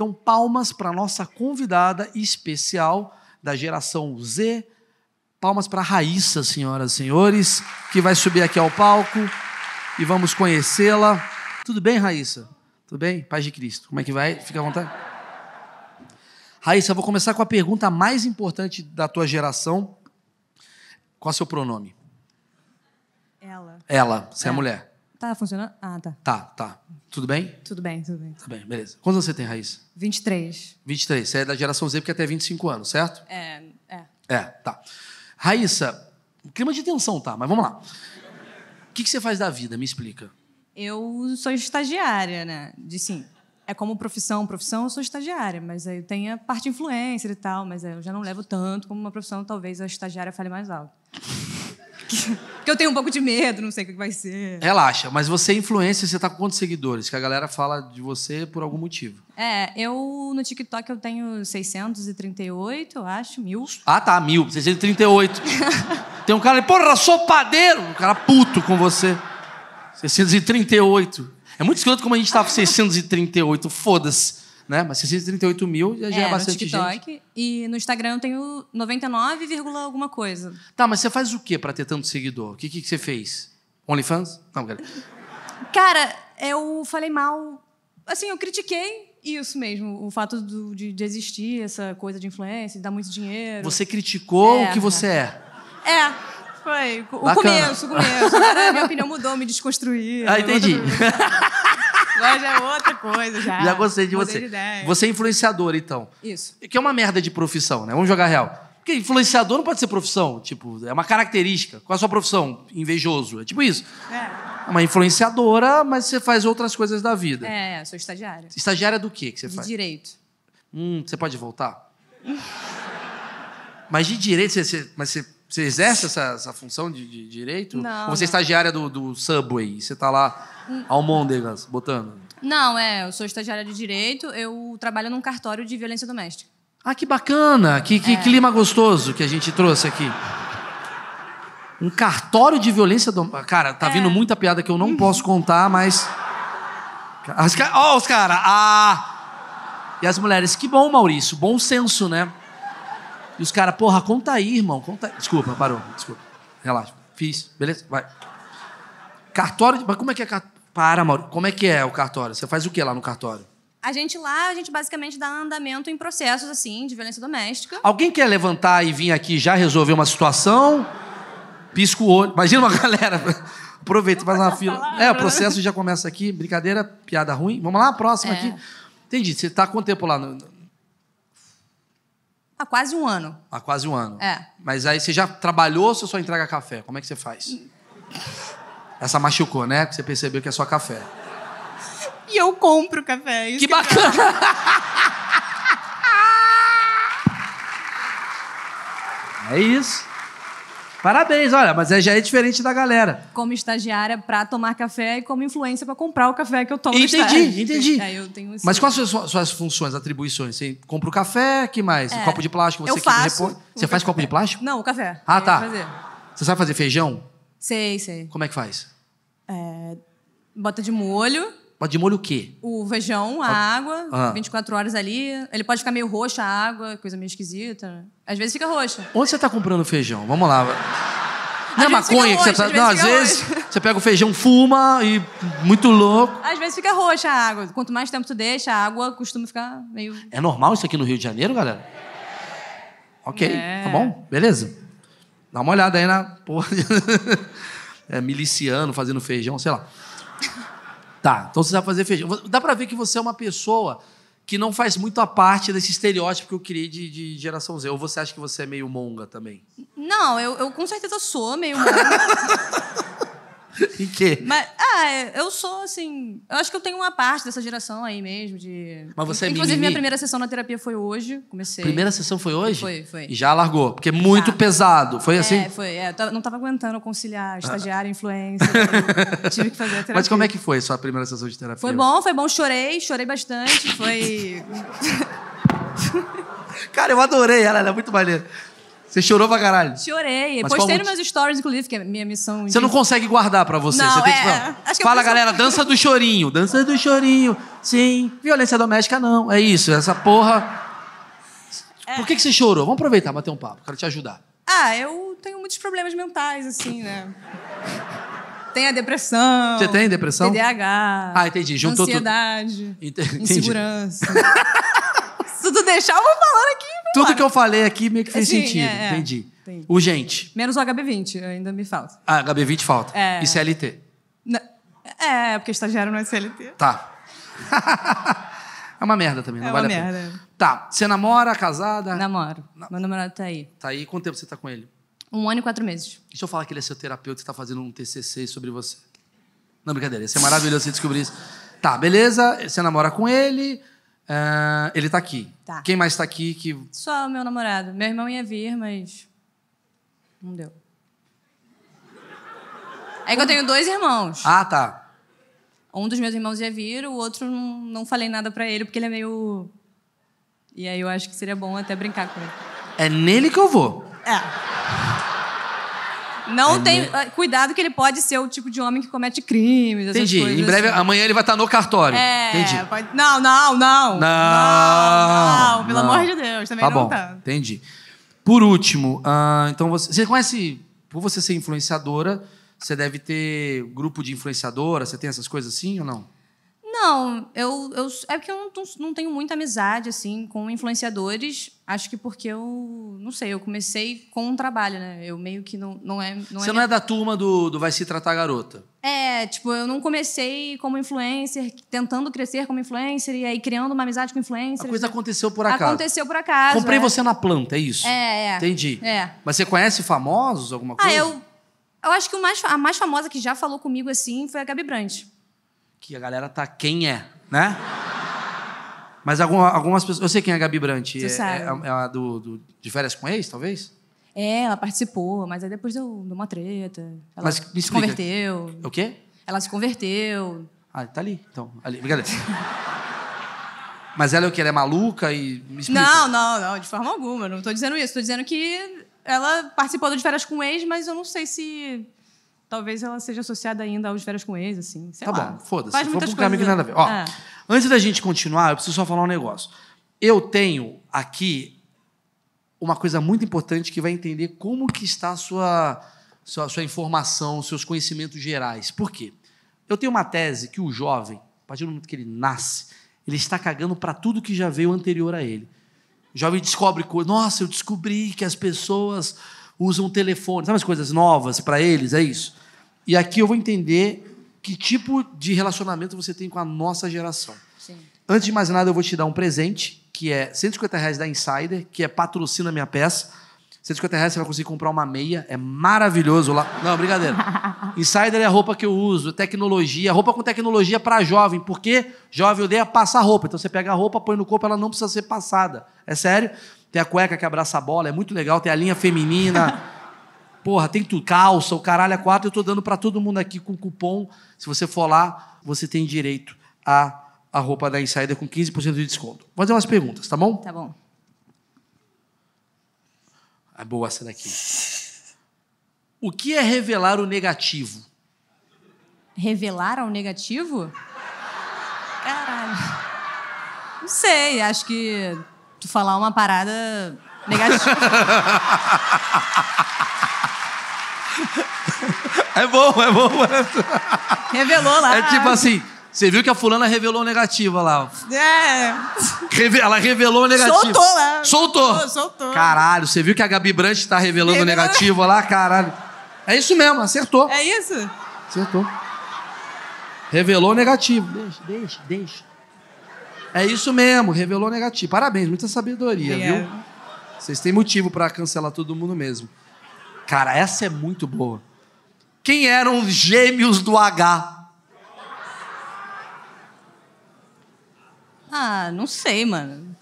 Então, palmas para nossa convidada especial da geração Z. Palmas para Raíssa, senhoras e senhores, que vai subir aqui ao palco e vamos conhecê-la. Tudo bem, Raíssa? Tudo bem? Paz de Cristo. Como é que vai? Fica à vontade. Raíssa, eu vou começar com a pergunta mais importante da tua geração. Qual é o seu pronome? Ela. Ela, você é, É. mulher. Tá funcionando? Ah, tá. Tá, tá. Tudo bem? Tudo bem, tudo bem. Tá bem, beleza. Quantos anos você tem, Raíssa? 23. 23. Você é da geração Z porque até 25 anos, certo? É, é. É, tá. Raíssa, clima de tensão, tá? Mas vamos lá. O que, que você faz da vida? Me explica. Eu sou estagiária, né? De sim. É como profissão, profissão eu sou estagiária, mas aí tem a parte influencer e tal, mas eu já não levo tanto como uma profissão, talvez a estagiária fale mais alto. Porque eu tenho um pouco de medo, não sei o que vai ser. Relaxa, mas você é influencer, você tá com quantos seguidores? Que a galera fala de você por algum motivo. É, eu no TikTok eu tenho 638, eu acho, mil. Ah, tá, mil, 638. Tem um cara ali, porra, sou padeiro. Um cara puto com você. 638. É muito escroto como a gente tá com 638, foda-se. Né? Mas 638 mil já, já é, no bastante TikTok. gente. E no Instagram eu tenho 99, vírgula alguma coisa. Tá, mas você faz o que pra ter tanto seguidor? O que, que, que você fez? OnlyFans? Não, cara. Cara, eu falei mal. Assim, eu critiquei isso mesmo, o fato do- de, de existir essa coisa de influência, de dar muito dinheiro. Você criticou É. o que você é. É, foi. O Bacana. começo, o começo. Minha opinião mudou, me desconstruí. Ah, entendi. Agora já é outra coisa, já. Já gostei de Mudei você. ideia. Você é influenciador, então. Isso. Que é uma merda de profissão, né? Vamos jogar real. Porque influenciador não pode ser profissão. Tipo, é uma característica. Qual é a sua profissão? Invejoso. É tipo isso. É, É uma influenciadora, mas você faz outras coisas da vida. é sou estagiária. Estagiária do quê que você De faz? direito. Hum, você pode voltar? mas de direito, você, você- mas você, você exerce essa, essa função de, de direito? Não, Ou você é estagiária do, do Subway? Você tá lá, almôndegas, botando? Não, é, eu sou estagiária de direito, eu trabalho num cartório de violência doméstica. Ah, que bacana! Que, É. que clima gostoso que a gente trouxe aqui. Um cartório de violência doméstica. Cara, tá É. vindo muita piada que eu não posso contar, mas. Ó, os caras! Ah! E as mulheres, que bom, Maurício, bom senso, né? E os caras, porra, conta aí, irmão, conta aí. Desculpa, parou, desculpa. Relaxa. Fiz, beleza? Vai. Cartório. de- Mas como é que é. car- Para, Maurício. Como é que é o cartório? Você faz o que lá no cartório? A gente lá, a gente basicamente dá andamento em processos assim de violência doméstica. Alguém quer levantar e vir aqui já resolver uma situação? Pisca o olho. Imagina uma galera. Aproveita, faz uma fila. É, o processo já começa aqui. Brincadeira, piada ruim. Vamos lá, próxima É. aqui. Entendi. Você está quanto tempo lá? No- Há quase um ano. Há quase um ano. É. Mas aí você já trabalhou ou você só entrega café? Como é que você faz? Essa machucou, né? Porque você percebeu que é só café. E eu compro café. Que bacana! É isso. Parabéns, olha, mas já é diferente da galera. Como estagiária para tomar café e como influência para comprar o café que eu tomo Entendi, entendi. Tenho esse- Mas quais são as suas, funções, atribuições? Você compra o café, que mais? É. Copo de plástico, você Eu faço. repõe? Você faz copo de plástico? Não, o café. Ah, tá. fazer. Você sabe fazer feijão? Sei, sei. Como é que faz? É, bota de molho Pode de molho o quê? o feijão, a água, Ah. 24 horas ali. Ele pode ficar meio roxo a água, coisa meio esquisita. Às vezes fica roxa. Onde você tá comprando feijão? Vamos lá. Não é maconha que você roxo, tá... às Não, às vezes fica você pega o feijão, fuma e muito louco. Às vezes fica roxa a água. Quanto mais tempo tu deixa, a água costuma ficar meio. É normal isso aqui no Rio de Janeiro, galera? Ok, É. tá bom, beleza. Dá uma olhada aí na porra. é, miliciano fazendo feijão, sei lá. Tá, então você sabe fazer feijão. Dá pra ver que você é uma pessoa que não faz muito a parte desse estereótipo que eu criei de, de geração Z. Ou você acha que você é meio monga também? Não, eu, eu com certeza sou meio. Em quê? Mas, ah, eu sou assim. Eu acho que eu tenho uma parte dessa geração aí mesmo. De... Mas você é Inclusive, mimimi? minha primeira sessão na terapia foi hoje. Comecei. Primeira sessão foi hoje? Foi, foi. E já largou, porque é muito Tá. pesado. Foi assim? É, foi. É, não tava aguentando conciliar estagiário, influência. tive que fazer a terapia. Mas como é que foi a sua primeira sessão de terapia? Foi bom, foi bom. Chorei, chorei bastante. Foi. Cara, eu adorei ela, ela é muito maneira. Você chorou pra caralho. Chorei. Mas Postei nos meus stories, inclusive, que é minha missão. Você de- não consegue guardar pra você. Não, você tem é, que falar. acho Fala, galera, dança do chorinho. Dança do chorinho. Sim. Violência doméstica, não. É isso. Essa porra. É. Por que, que você chorou? Vamos aproveitar, bater um papo. Quero te ajudar. Ah, eu tenho muitos problemas mentais, assim, né? Tem a depressão. Você tem depressão? TDAH. Ah, entendi. Juntou ansiedade. Insegurança. Se tu deixar, eu vou falando aqui. Tudo que eu falei aqui meio que fez Sim, sentido. é, é. Entendi. Tem. Urgente. Menos o HB20, ainda me falta. Ah, HB20 falta. É. E CLT. Na- É, porque estagiário não é CLT. Tá. é uma merda também, não É vale uma a pena. merda. Tá. Você namora, casada? Namoro. Meu namorado tá aí. Tá aí. Quanto tempo você tá com ele? Um ano e quatro meses. Deixa eu falar que ele é seu terapeuta e está fazendo um TCC sobre você. Não, brincadeira. Isso é maravilhoso você descobrir isso. Tá, beleza. Você namora com ele. Ah, ele tá aqui. Tá. Quem mais tá aqui que... Só o meu namorado. Meu irmão ia vir, mas. Não deu. É que eu tenho dois irmãos. Ah, tá. Um dos meus irmãos ia vir, o outro não, não falei nada pra ele, porque ele é meio. E aí eu acho que seria bom até brincar com ele. É nele que eu vou. É. Não É tem. ah, Cuidado que ele pode ser o tipo de homem que comete crimes. essas Entendi. coisas Em breve, assim. amanhã ele vai estar no cartório. É, Entendi. pode- Não, não, não. Não, Não, não, pelo não. amor de Deus, também Tá não bom, tá. entendi. Por último, ah, então você, você conhece, por você ser influenciadora, você deve ter grupo de influenciadora, você tem essas coisas assim ou não? Não, eu, eu é porque eu não, não tenho muita amizade assim com influenciadores. Acho que porque eu não sei, eu comecei com um trabalho, né? Eu meio que não, não é não você é, não é da turma do, do Vai Se Tratar Garota? é tipo eu não comecei como influencer, tentando crescer como influencer e aí criando uma amizade com A influencer. coisa aconteceu por acaso. Aconteceu por acaso. Comprei é. você na planta, é isso? É, é. Entendi. É. Mas você conhece famosos, alguma coisa? Ah, eu eu acho que o mais, a mais famosa que já falou comigo assim foi a Gabi Brandt. Que a galera tá quem é, né? Mas alguma- algumas pessoas... Eu sei quem é a Gabi Brandt. Você é, sabe. é, é a do, do- de férias com ex, talvez? É, ela participou, mas aí depois deu, deu uma treta. Ela Mas me se converteu. É o quê? Ela se converteu. Ah, tá ali. Então, ali. Brincadeira. Mas ela é o que? Ela é maluca e... Me explica. Não, não, não, de forma alguma. Não tô dizendo isso. Tô dizendo que ela participou do de férias com ex, mas eu não sei se. Talvez ela seja associada ainda aos férias com ex, assim. Sei Tá lá. bom, foda-se. Faz muitas caminho que coisas. nada a ver. Ó, É. Antes da gente continuar, eu preciso só falar um negócio. Eu tenho aqui uma coisa muito importante que vai entender como que está a sua, sua, sua informação, seus conhecimentos gerais. Por quê? Eu tenho uma tese que o jovem, a partir do momento que ele nasce, ele está cagando para tudo que já veio anterior a ele. O jovem descobre coisas. Nossa, eu descobri que as pessoas usam telefone. Sabe as coisas novas para eles? É isso. E aqui eu vou entender que tipo de relacionamento você tem com a nossa geração. Sim. Antes de mais nada, eu vou te dar um presente, que é 150 reais da Insider, que é patrocina minha peça. 150 reais você vai conseguir comprar uma meia, é maravilhoso lá. Não, brincadeira. Insider é a roupa que eu uso, tecnologia, roupa com tecnologia para jovem, porque jovem odeia passar roupa. Então você pega a roupa, põe no corpo, ela não precisa ser passada. É sério? Tem a cueca que abraça a bola, é muito legal, tem a linha feminina. Porra, tem tudo, calça, o caralho é quatro, eu tô dando para todo mundo aqui com cupom. Se você for lá, você tem direito a a roupa da Insider com 15% de desconto. Vou fazer umas perguntas, tá bom? Tá bom. É boa essa daqui. O que é revelar o negativo? Revelar ao negativo? Caralho. Não sei, acho que tu falar uma parada negativa. É bom, é bom. Revelou lá. É tipo assim, você viu que a fulana revelou o negativo lá. É. Ela revelou negativo. Soltou lá. Soltou. Soltou, soltou. Caralho, você viu que a Gabi Brandt está revelando Revelou. negativo lá? Caralho. É isso mesmo, acertou. É isso? Acertou. Revelou negativo. Deixa, deixa, deixa. É isso mesmo, revelou negativo. Parabéns, muita sabedoria, Obrigada. viu? Vocês têm motivo pra cancelar todo mundo mesmo. Cara, essa é muito boa. Quem eram os gêmeos do H? Ah, não sei, mano.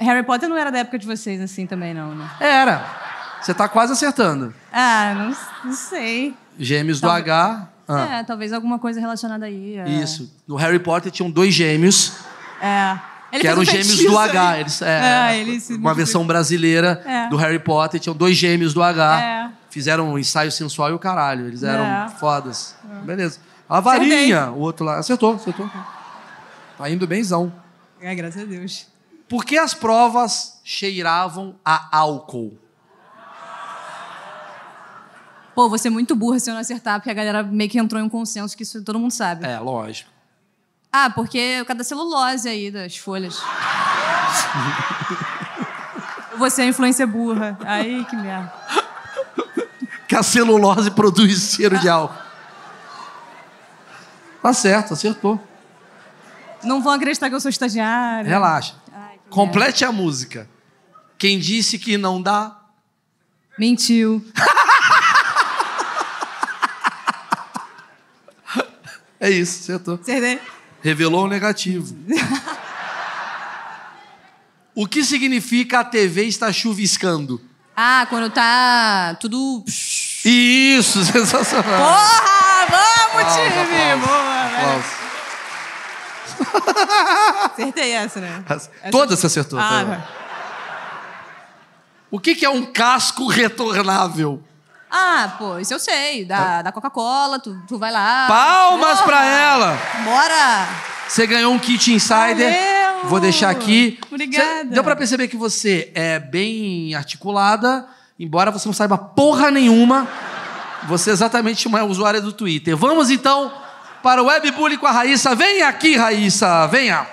Harry Potter não era da época de vocês assim também, não, né? Era. Você tá quase acertando. Ah, não, não sei. Gêmeos do Talvez- H. Ah, É, talvez alguma coisa relacionada aí. a- Isso. No Harry Potter tinham dois gêmeos. É. Ele que eram um gêmeos do. H. Eles, é, É, ele se uma versão brasileira É. do Harry Potter. Tinham dois gêmeos do H. É. Fizeram um ensaio sensual e o caralho. Eles eram É. fodas. Beleza. A varinha, o outro lá. Acertou, acertou. Tá indo benzão. É, graças a Deus. Por que as provas cheiravam a álcool? Pô, você é muito burra se eu não acertar, porque a galera meio que entrou em um consenso que isso todo mundo sabe. É, lógico. Ah, porque é por causa da celulose aí das folhas. você é influência burra. Aí, que merda. Que a celulose produz cheiro de álcool. Tá certo, acertou. Não vão acreditar que eu sou estagiária. Relaxa. Ai, Complete a música. Quem disse que não dá, merda. Mentiu. é isso, acertou. Acertei? Revelou o negativo. o que significa a TV está chuviscando? Ah, quando tá tudo. Isso, sensacional. Porra! Vamos, time! Boa, velho. Acertei essa, né? Essa- Todas você acertou. Ah, tá. O que que é um casco retornável? Ah, pô, isso eu sei. Da, da Coca-Cola, tu, tu vai lá. Palmas Porra! pra ela! Bora! Você ganhou um kit insider. Valeu! Vou deixar aqui. Obrigada. Cê- deu pra perceber que você é bem articulada, embora você não saiba porra nenhuma. Você é exatamente uma usuária do Twitter. Vamos então para o Webbullying com a Raíssa. Vem aqui, Raíssa, venha.